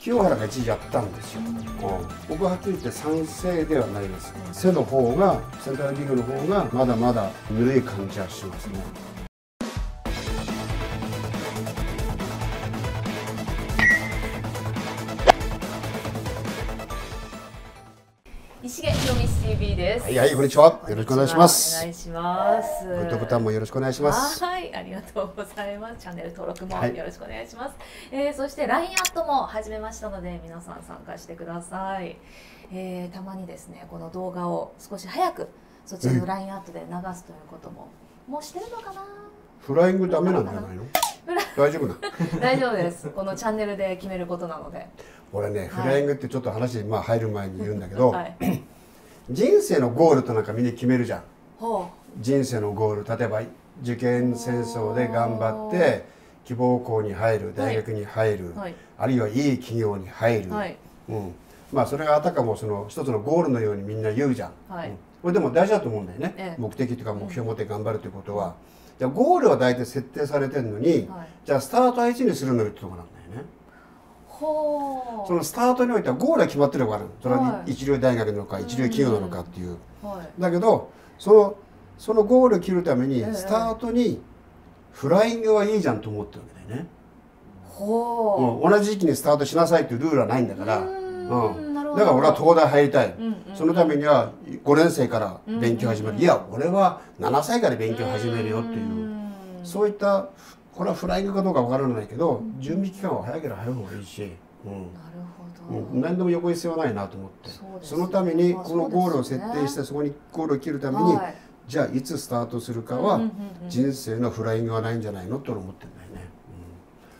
清原が一時やったんですよ、うん、僕ははっきり言って賛成ではないです背の方がセントラルリーグの方がまだまだぬるい感じはしますね。です。はい、はい、こんにちは。よろしくお願いします。お願いします。グッドボタンもよろしくお願いします。はい、ありがとうございます。チャンネル登録もよろしくお願いします。はい、えー、そして LINE アットも始めましたので、皆さん参加してください。えー、たまにですね、この動画を少し早くそちらの LINE アットで流すということも、もうしてるのかな？フライングダメなんじゃないの？大丈夫な？大丈夫です。このチャンネルで決めることなので。俺ね、フライングってちょっと話、まあ、入る前に言うんだけど、はい、人生のゴールとなんかみんな決めるじゃん。人生のゴール。例えば受験戦争で頑張って希望校に入る大学に入る、はい、あるいはいい企業に入る、はい、うん、まあそれがあたかもその一つのゴールのようにみんな言うじゃん、はい、うん、これでも大事だと思うんだよね、ええ、目的とか目標を持って頑張るということは、うん、じゃあゴールは大体設定されてるのに、じゃあスタートはいつにするのよってとこなんだよねそのスタートにおいてはゴールは決まってるからそれは一流大学なのか一流企業なのかっていう、はい、だけどそのそのゴールを切るためにスタートにフライングはいいじゃんと思ってるわけだよね、う。ん、同じ時期にスタートしなさいっていうルールはないんだから。うん。だから俺は東大入りたい、そのためには5年生から勉強始める、いや俺は7歳から勉強始めるよっていう。そういったこれはフライングかどうかわからないけど、準備期間は早ければ早い方がいいし、うん、なるほど、うん、何でも横必要ないなと思って。そ,、のためにこのゴールを設定してそこにゴールを切るために、じゃあいつスタートするかは人生のフライングはないんじゃないの？と思ってるんだよね。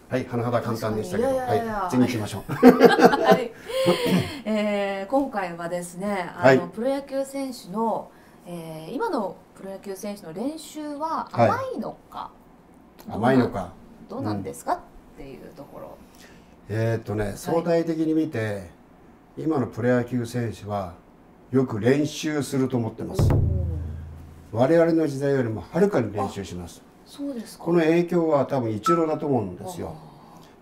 はい、甚だ簡単でしたけど、はい、次行きましょう。はい、えー、今回はですね、あの、プロ野球選手の、えー、今のプロ野球選手の練習は甘いのか、甘いのか。どうなんですか、っていうところ。えっとね相対的に見て、今のプロ野球選手はよく練習すると思ってます。我々の時代よりもはるかに練習します。そうですこの影響は多分一郎だと思うんですよ。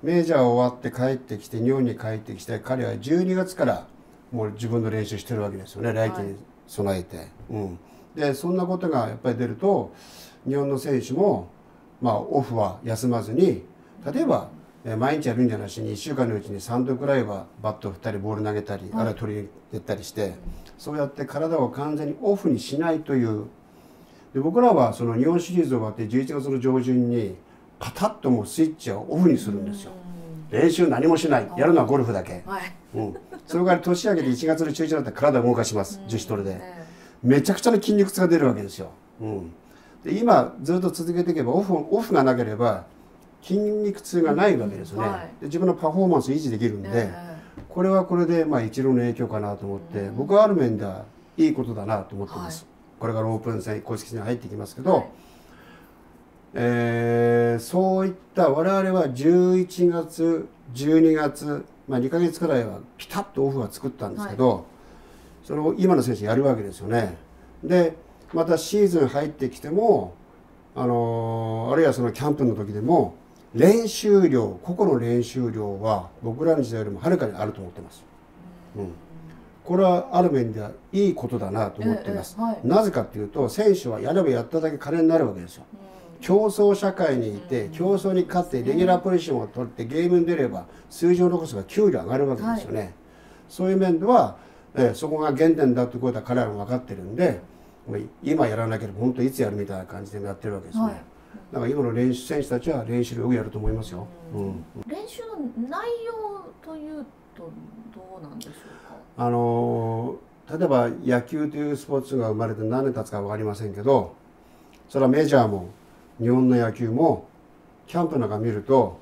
メジャー終わって帰ってきて日本に帰ってきて彼は12月からもう自分の練習してるわけですよね。来季に備えて、はい、うん。でそんなことがやっぱり出ると日本の選手もまあ、オフは休まずに例えば毎日やるんじゃなしに1週間のうちに3度くらいはバットを振ったりボール投げたり、あるいは取り入れたりしてそうやって体を完全にオフにしないという。で僕らはその日本シリーズ終わって11月の上旬にパタッともうスイッチをオフにするんですよ。練習何もしない。やるのはゴルフだけ、はい、うん、それから年明けて1月の中1だったら体を動かします。自主トレで、めちゃくちゃな筋肉痛が出るわけですよ、うん、で今ずっと続けていけばオフオフがなければ筋肉痛がないわけですね、はい、で自分のパフォーマンス維持できるんで、えー、これはこれでまあ一郎の影響かなと思って、うん、僕はある面ではいいことだなと思ってます、はい、これからオープン戦公式戦に入ってきますけど、はい、えー、そういった我々は11月12月、まあ、2か月くらいはピタッとオフは作ったんですけど、それを今の選手やるわけですよね。でまたシーズン入ってきてもあのあるいはそのキャンプの時でも練習量個々の練習量は僕らの時代よりもはるかにあると思ってます、うん、これはある面ではいいことだなと思ってます、ええはい、なぜかっていうと選手はやればやっただけ金になるわけですよ、うん、競争社会にいて競争に勝ってレギュラーポジションを取ってゲームに出れば数字を残せば給料上がるわけですよね、はい、そういう面では、えそこが原点だということは彼らも分かってるんで、今やらなければ本当いつやるみたいな感じでやってるわけですね、はい、だから今の練習選手たちは練習量をやると思いますよ、うん、練習の内容というとどうなんでしょうか？あの例えば野球というスポーツが生まれて何年経つか分かりませんけどそれはメジャーも日本の野球もキャンプなんか見ると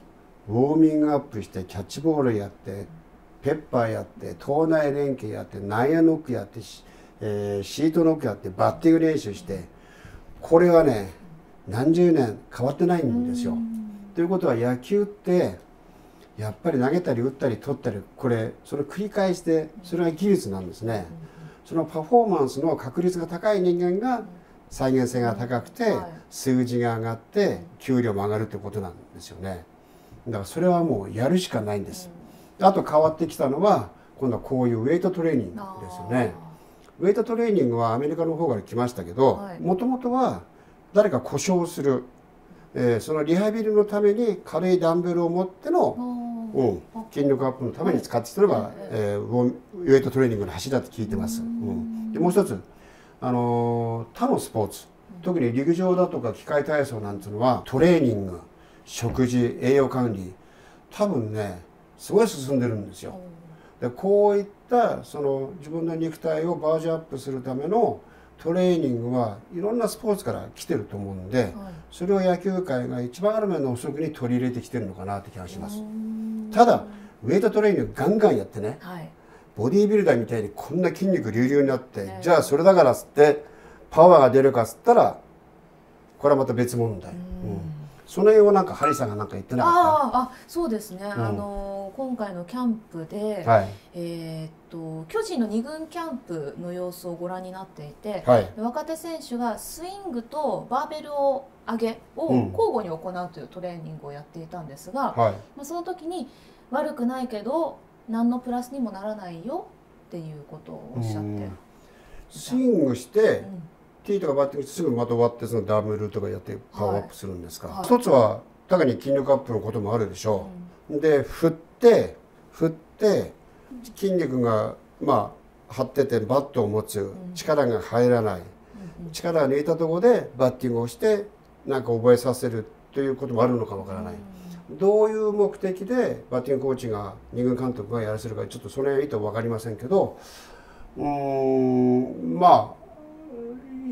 ウォーミングアップしてキャッチボールやってペッパーやって党内連携やって内野ノックやってえー、シートノックやってバッティング練習してこれはね何十年変わってないんですよ。ということは野球ってやっぱり投げたり打ったり取ったりこれそれを繰り返してそれが技術なんですね。そのパフォーマンスの確率が高い人間が再現性が高くて数字が上がって給料も上がるってことなんですよね。だからそれはもうやるしかないんです。あと変わってきたのは今度はこういうウェイトトレーニングですよねウェイトトレーニングはアメリカの方から来ましたけどもともとは誰か故障する、えー、そのリハビリのために軽いダンベルを持っての、うん、筋力アップのために使ってきたのが、えー、ウェイトトレーニングの柱って聞いてます。うん、でもう一つあの他のスポーツ特に陸上だとか機械体操なんていうのはトレーニング食事栄養管理多分ねすごい進んでるんですよ。でこういったその自分の肉体をバージョンアップするためのトレーニングはいろんなスポーツから来てると思うんで、はい、それを野球界が一番ある面の遅くに取り入れてきてるのかなって気がします。ただウェイトトレーニングガンガンやってね、はい、ボディービルダーみたいにこんな筋肉隆々になって、じゃあそれだからっつってパワーが出るかっつったらこれはまた別問題。うんその辺をなんかハリさんがなんか言ってなかった？ああそうですね、うん、あの今回のキャンプで、はい、えっと巨人の2軍キャンプの様子をご覧になっていて、はい、若手選手がスイングとバーベルを上げを交互に行うというトレーニングをやっていたんですが、うん、まあ、その時に悪くないけど何のプラスにもならないよっていうことをおっしゃって。スイングして、うんティーとかバッティングすぐまと終わってそのダブルとかやってパワーアップするんですか、はい、一つは高に筋力アップのこともあるでしょう、うん、で振って振って筋肉がまあ張っててバットを持つ。力が入らない、うん、力が抜いたところでバッティングをしてなんか覚えさせるということもあるのかわからない、うん、どういう目的でバッティングコーチが二軍監督がやらせるかちょっとその辺意図分かりませんけどうんまあ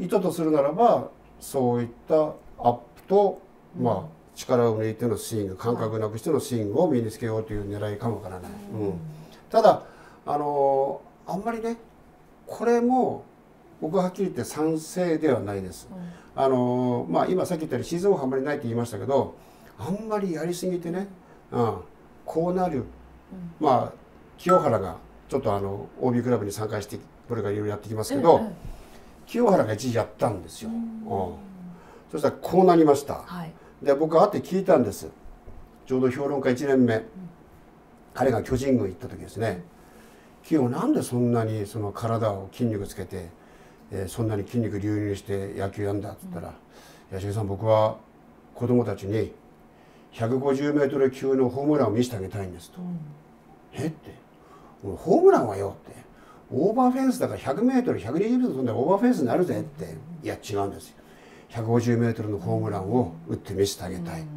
意図とするならばそういったアップと、まあ、力を抜いてのスイング感覚なくしてのスイングを身につけようという狙いかもわからない、うん、ただあのあんまりねこれも僕ははっきり言って賛成ではないです、うん、あのまあ、今さっき言ったようにシーズンオフあんまりないって言いましたけどあんまりやりすぎてね、うん、こうなる、まあ清原がちょっとあの OB クラブに参加してこれからいろいろやってきますけど、清原が一時やったんですよ、うん、そしたらこうなりました、はい、で僕会って聞いたんです。ちょうど評論家1年目、うん、彼が巨人軍行った時ですね「清なんでそんなにその体を筋肉つけて、えー、そんなに筋肉流入して野球やんだ」っつったら「八、う、重、さん僕は子供たちに150メートル級のホームランを見せてあげたいんです」と。うん、えって「ホームランはよ」ってオーバーフェンスだから 100m120m 飛んだらオーバーフェンスになるぜっていや違うんですよ。150m のホームランを打って見せてあげたい、うん、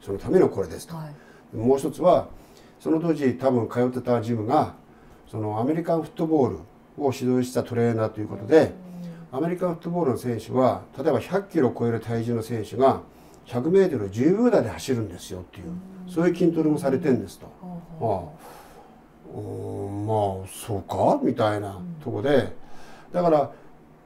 そのためのこれですと、はい、もう一つはその当時多分通ってたジムがそのアメリカンフットボールを指導したトレーナーということで、アメリカンフットボールの選手は例えば100キロを超える体重の選手が 100m10 秒台で走るんですよっていう、そういう筋トレもされてるんですと。ああ。うんまあそうか？みたいなとこで。だから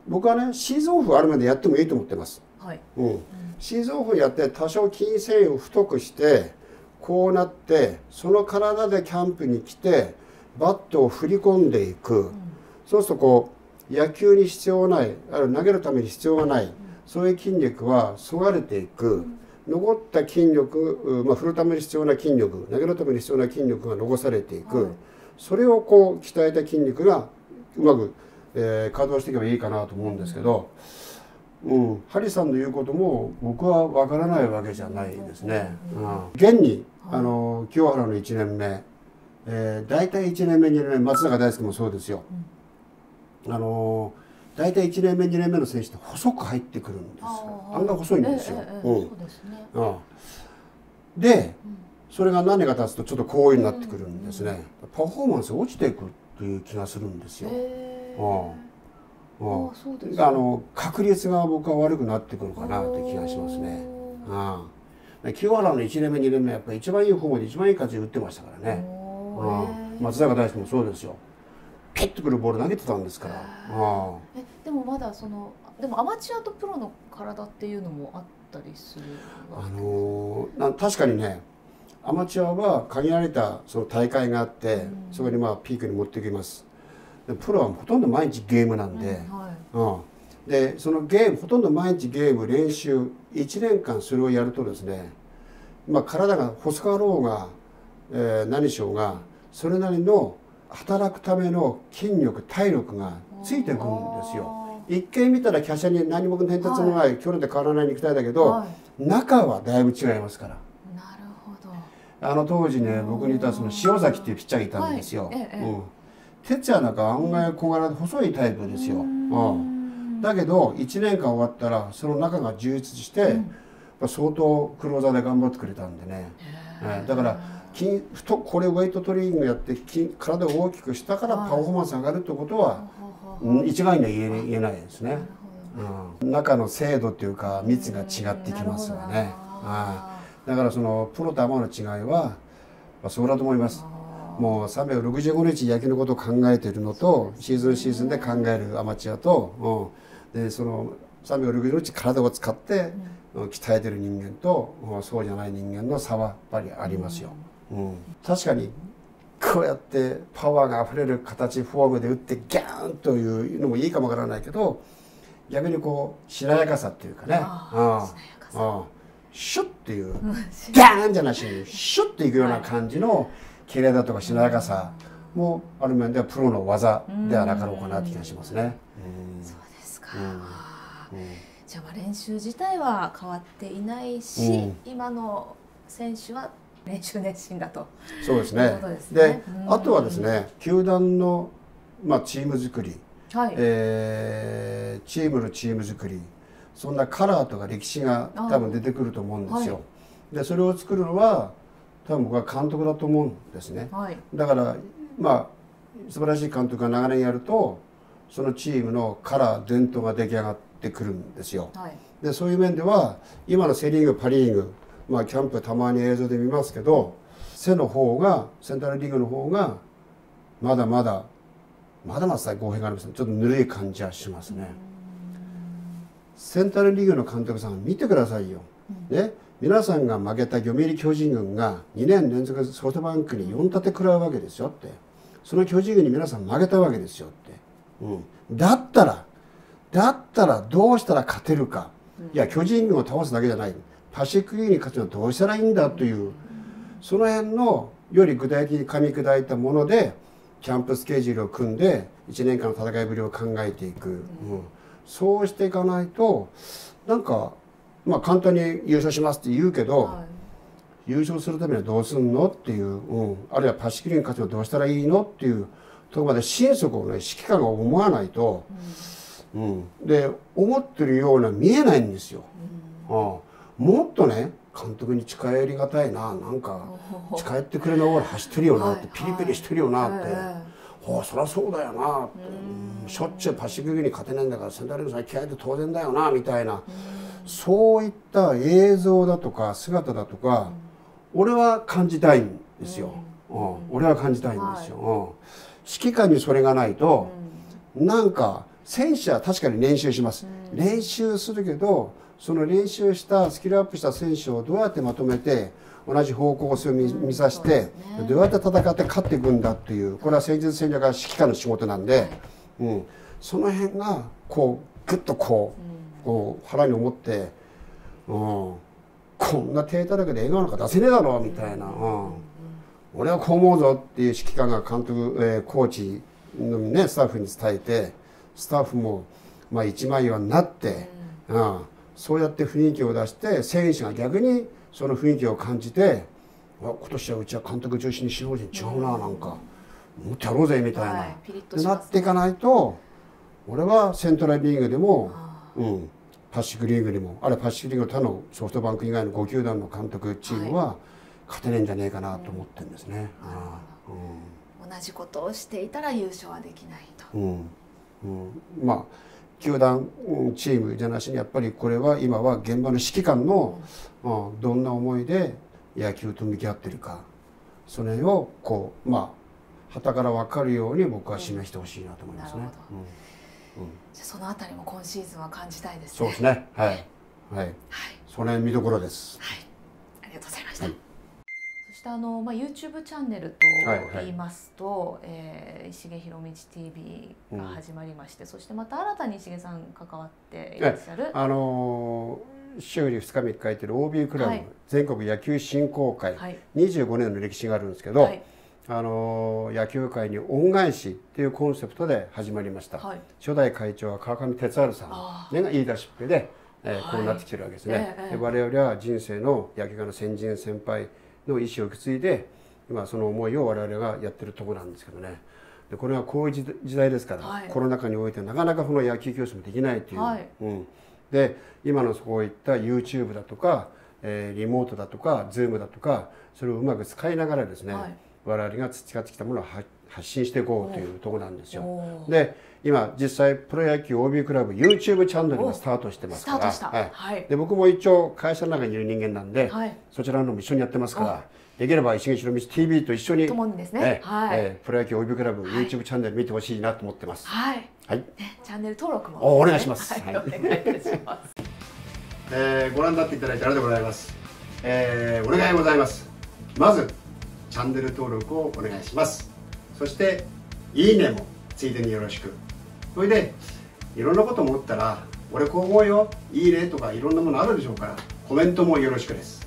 僕はねシーズンオフあるまでやってもいいと思ってます、はい。うん、シーズンオフやって多少筋繊維を太くしてこうなってその体でキャンプに来てバットを振り込んでいく、うん、そうするとこう野球に必要ないある投げるために必要がない、うん、そういう筋肉はそがれていく、うん、残った筋力、まあ、振るために必要な筋力投げるために必要な筋力が残されていく、はいそれをこう鍛えた筋肉がうまく、えー、稼働していけばいいかなと思うんですけど、うん、ハリさんの言うことも僕は分からないわけじゃないですね。うん、現にあの清原の1年目、えー、大体1年目2年目松坂大輔もそうですよ。あの大体1年目2年目の選手って細く入ってくるんですよ。あんな細いんですよ。で、それが何年か経つとちょっとこういうになってくるんですね、パフォーマンス落ちていくという気がするんですよ。あの確率が僕は悪くなってくるかなという気がしますね。ああ清原の1年目2年目やっぱり一番いい方で一番いい感じで打ってましたからね。松坂大輔もそうですよ。ピッとくるボール投げてたんですから。えでもまだそのでもアマチュアとプロの体っていうのもあったりするあのー、確かにねアマチュアは限られたその大会があって、そこにまあピークに持っていきます。プロはほとんど毎日ゲームなんで、うん。でそのゲームほとんど毎日ゲーム練習1年間それをやるとですね、まあ、体が細かろうが、えー、何しようがそれなりの働くための筋力体力がついてくるんですよ。一見見たら華奢に何も変哲もない、はい、距離で変わらない肉体だけど、はい、中はだいぶ違いますからあの当時ね僕にいたその塩崎っていうピッチャーがいたんですよ、はい。ええ、うん、哲也なんか案外小柄で細いタイプですよ、うん、だけど1年間終わったらその中が充実して、うん、相当クローザーで頑張ってくれたんでね、えー、だから筋太これウェイトトレーニングやって筋体を大きくしたからパフォーマンス上がるってことは、うん、一概には言え言えないですね、うん、中の精度っていうか密が違ってきますよね、はい、だからそのプロとアマの違いは、まあ、そうだと思います。もう365日野球のことを考えているのとシーズンシーズンで考えるアマチュアと、うん、でその365日体を使って鍛えてる人間とそうじゃない人間の差はやっぱりありますよ。うん、確かにこうやってパワーがあふれる形フォームで打ってギャーンというのもいいかもわからないけど逆にこうしなやかさっていうかね。ああシュッっていうギャーンじゃなしにシュッていくような感じの綺麗だとかしなやかさもある面ではプロの技ではなかろうかなって気がしますね。そうですか、じゃあ練習自体は変わっていないし、今の選手は練習熱心だと。そうですね。で、ね、あとはですね球団の、まあ、チーム作り、はい。えー、チームのチーム作りそんなカラーとか歴史が多分出てくると思うんですよ。はい、でそれを作るのは多分僕は監督だと思うんですね。はい、だからまあ素晴らしい監督が長年やるとそのチームのカラー伝統が出来上がってくるんですよ。はい、でそういう面では今のセ・リーグパ・リーグまあ、キャンプたまに映像で見ますけど背の方がセントラルリーグの方がまだまだまだまだ最高編がありますちょっとぬるい感じはしますね。セントラルリーグの監督さん見てくださいよ。ね、皆さんが負けた読売巨人軍が2年連続ソフトバンクに4立て食らうわけですよって。その巨人軍に皆さん負けたわけですよって、うん、だったらだったらどうしたら勝てるか。いや巨人軍を倒すだけじゃない。パシフィックリーグに勝つにはどうしたらいいんだというその辺のより具体的に噛み砕いたものでキャンプスケジュールを組んで1年間の戦いぶりを考えていく、うん、そうしていかないとなんかまあ簡単に優勝しますって言うけど、はい、優勝するためにはどうすんのっていう、うん、あるいはパシフィックリに勝つにはどうしたらいいのっていうところまで心底をね指揮官が思わないと、うん、うん、で思ってるような見えないんですよ。うん、ああもっとね監督に近寄りがたいななんか近寄ってくれながら走ってるよなってピリピリしてるよなって。ほうそりゃそうだよなってしょっちゅうパシフィックに勝てないんだからセンターリーグさん気合って当然だよなみたいな。そういった映像だとか姿だとか俺は感じたいんですよ、うん、俺は感じたいんですよ、うん、指揮官にそれがないとなんか選手は確かに練習します。練習するけどその練習したスキルアップした選手をどうやってまとめて同じ方向性を見見さして、どうやって戦って勝っていくんだっていうこれは戦術戦略が指揮官の仕事なんで、うん、その辺がこうグッとこう,、こう腹に思って、うん、こんな手ただけで笑顔なんか出せねえだろみたいな、うん、俺はこう思うぞっていう指揮官が監督、えー、コーチの、ね、スタッフに伝えてスタッフも、まあ、一枚岩になって、うん。そうやって雰囲気を出して選手が逆にその雰囲気を感じて今年はうちは監督中心にしように違うななんかもっとやろうぜみたいな、はい、なっていかないと俺はセントラルリーグでも、うん、パシフィックリーグでもあるいはパシフィックリーグの他のソフトバンク以外の5球団の監督チームは勝てねえんじゃねえかなと思ってるんですね。うん、同じことをしていたら優勝はできないと。うん。うん、まあ球団チームじゃなしにやっぱりこれは今は現場の指揮官の、うん、どんな思いで野球と向き合ってるかそれをこうまあ旗から分かるように僕は示してほしいなと思いますね。うん、じゃそのあたりも今シーズンは感じたいですね。そうですね。はい。はい。はい、その辺見どころです。はい。ありがとうございました。はいあの、まあ、YouTube チャンネルと言いますと、はいはい、えー、石毛ひろみち TV が始まりまして、うん、そしてまた新たに石毛さん関わっていらっしゃる。あのー、週に2日3日やってる OB クラブ、はい、全国野球振興会、はい、25年の歴史があるんですけど、はい、あの野球界に恩返しっていうコンセプトで始まりました、はい、初代会長は川上哲治さんが言い出しっぺで、えー、こうなってきてるわけですね、えー、で我々は人生の野球界の先人先輩の意思を受け継いで今その思いを我々がやってるとこなんですけどね。でこれはこういう時代ですから、はい、コロナ禍においてなかなかこの野球教室もできないっていう、はい、うん、で今のそういった YouTube だとか、えー、リモートだとか Zoom だとかそれをうまく使いながらですね、はい。我々が培ってきたものを発信していこうというところなんですよ。で今実際プロ野球 OB クラブ YouTube チャンネルがスタートしてますから、はい、で僕も一応会社の中にいる人間なんで、はい、そちらのも一緒にやってますから。できれば石垣の道 TV と一緒に、ですねはいえー、プロ野球 OB クラブ YouTube チャンネル見てほしいなと思ってます。はい。はい。ね、チャンネル登録も、お願いします。はい、お願いいたします。えー、ご覧になっていただいてありがとうございます。えー、お願いございます。まずチャンネル登録をお願いしますそしていいねもついでによろしくそれでいろんなこと思ったら俺こう思うよ。いいねとかいろんなものあるでしょうからコメントもよろしくです。